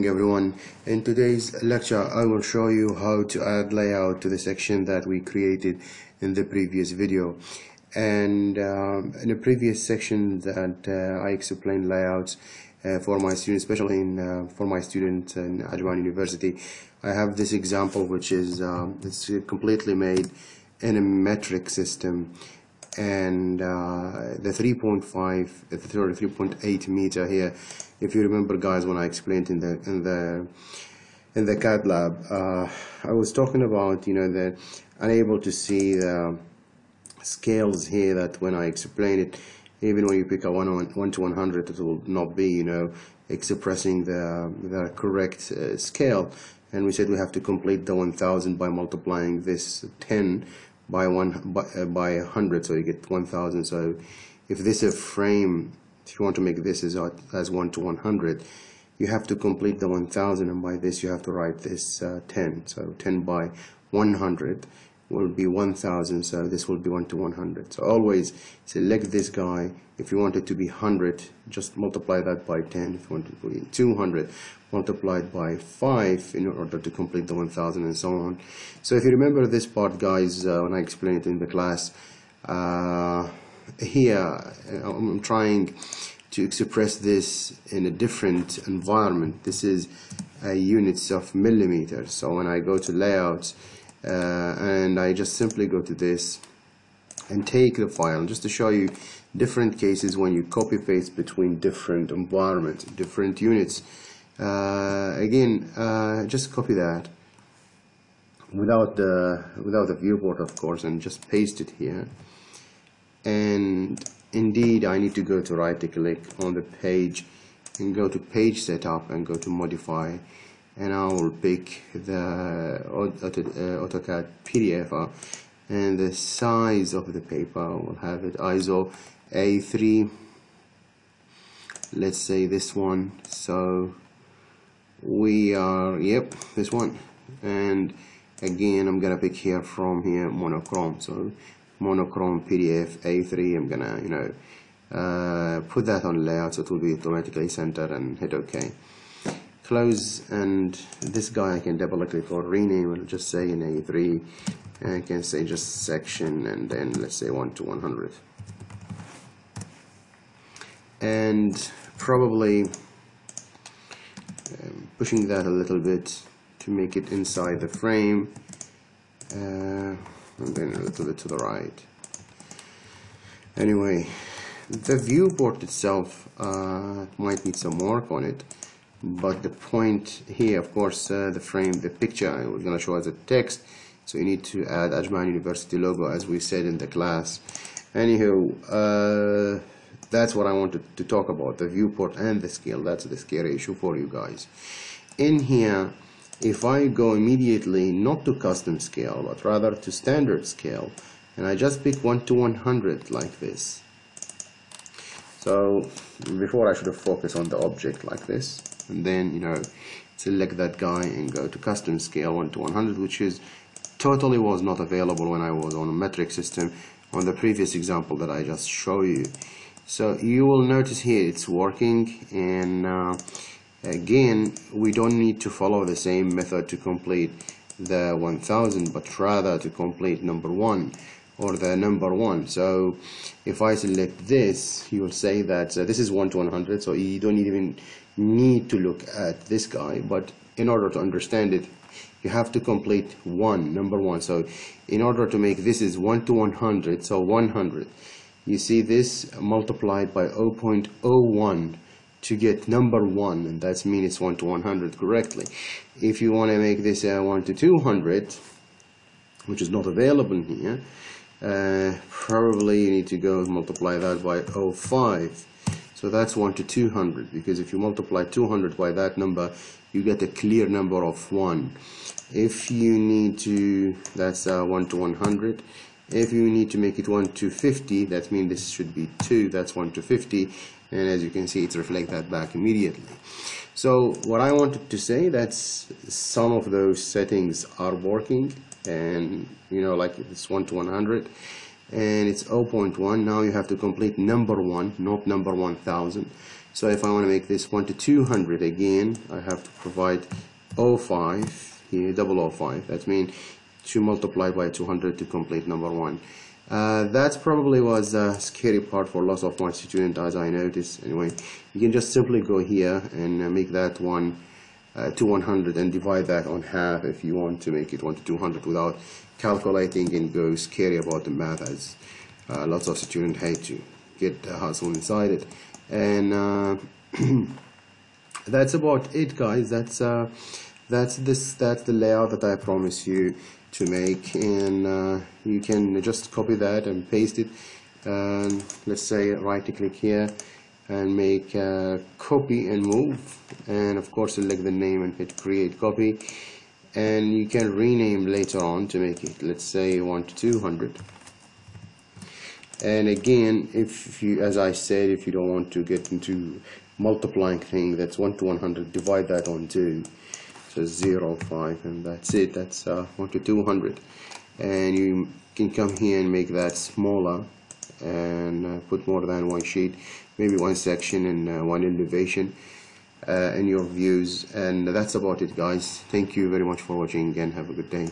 morning everyone. In today's lecture I will show you how to add layout to the section that we created in the previous video. And um, in the previous section that uh, I explained layouts uh, for my students especially in uh, for my students in Ajman University I have this example which is um, it's completely made in a metric system. And uh, the 3.5 the 3.8 meter here if you remember guys when I explained in the in the in the CAD lab uh, I was talking about you know the unable to see the scales here that when I explain it even when you pick a 1, 1 to 100 it will not be you know expressing the, the correct uh, scale. And we said we have to complete the 1000 by multiplying this 10 by one by, uh, by 100 so you get 1000 so if this is a frame if you want to make this as, as 1 to 100 you have to complete the 1000 and by this you have to write this uh, 10 so 10 by 100 will be 1000 so this will be 1 to 100 so always select this guy. If you want it to be 100 just multiply that by 10 if you want it to be 200 multiplied by 5 in order to complete the 1000 and so on. So if you remember this part guys uh, when I explained it in the class uh, here uh, I'm trying to express this in a different environment. This is a units of millimeters. So when I go to layouts uh, and I just simply go to this and take the file just to show you different cases when you copy paste between different environments different units. Uh, again uh, just copy that without the without the viewport of course and just paste it here. And indeed I need to go to right click on the page and go to page setup and go to modify and I will pick the uh, AutoCAD PDF and the size of the paper will have it. ISO A3 let's say this one. So we are yep this one. And again I'm gonna pick here from here monochrome. So monochrome PDF A3 I'm gonna you know uh, put that on layout so it will be automatically centered and hit OK. Close and this guy I can double click or rename will just say in A3 and I can say just section and then let's say 1 to 100 and probably um, pushing that a little bit to make it inside the frame uh, and then a little bit to the right. Anyway the viewport itself uh, might need some work on it but the point here of course uh, the frame the picture we're going to show as a text so you need to add Ajman University logo as we said in the class. Anywho uh, that's what I wanted to talk about the viewport and the scale. That's the scary issue for you guys. In here if I go immediately not to custom scale but rather to standard scale and I just pick 1 to 100 like this. So before I should have focused on the object like this and then you know select that guy and go to custom scale 1 to 100 which is totally was not available when I was on a metric system on the previous example that I just show you. So you will notice here it's working and uh, Again, we don't need to follow the same method to complete the 1000, but rather to complete number one or the number one. So if I select this, you will say that uh, this is 1 to 100, so you don't even need to look at this guy. But in order to understand it, you have to complete one, number one. So in order to make this is 1 to 100, so 100. You see this multiplied by 0.01 to get number one and that's mean it's 1 to 100 correctly. If you want to make this uh, 1 to 200 which is not available here uh, probably you need to go multiply that by 05 so that's 1 to 200 because if you multiply 200 by that number you get a clear number of 1 if you need to that's uh, 1 to 100 if you need to make it 1 to 50 that means this should be 2 that's 1 to 50 and as you can see it's reflect that back immediately. So what I wanted to say that's some of those settings are working and you know like it's 1 to 100 and it's 0.1 now you have to complete number one not number 1000 so if I want to make this 1 to 200 again I have to provide 05 here double 05 that means to multiply by 200 to complete number one uh, that probably was a scary part for lots of my students as I noticed. Anyway you can just simply go here and uh, make that one uh, to 100 and divide that on half if you want to make it 1 to 200 without calculating and go scary about the math as uh, lots of students hate to get the hustle inside it. And uh, that's about it guys. That's that's this that's the layout that I promise you to make and uh, you can just copy that and paste it and let's say right click here and make a copy and move and of course select the name and hit create copy and you can rename later on to make it let's say 1 to 200 and again if you as I said if you don't want to get into multiplying thing that's 1 to 100 divide that on 2 so 0 5 and that's it. That's uh, 1 to 200 and you can come here and make that smaller and uh, put more than one sheet maybe one section and uh, one elevation uh, in your views. And that's about it guys. Thank you very much for watching and have a good day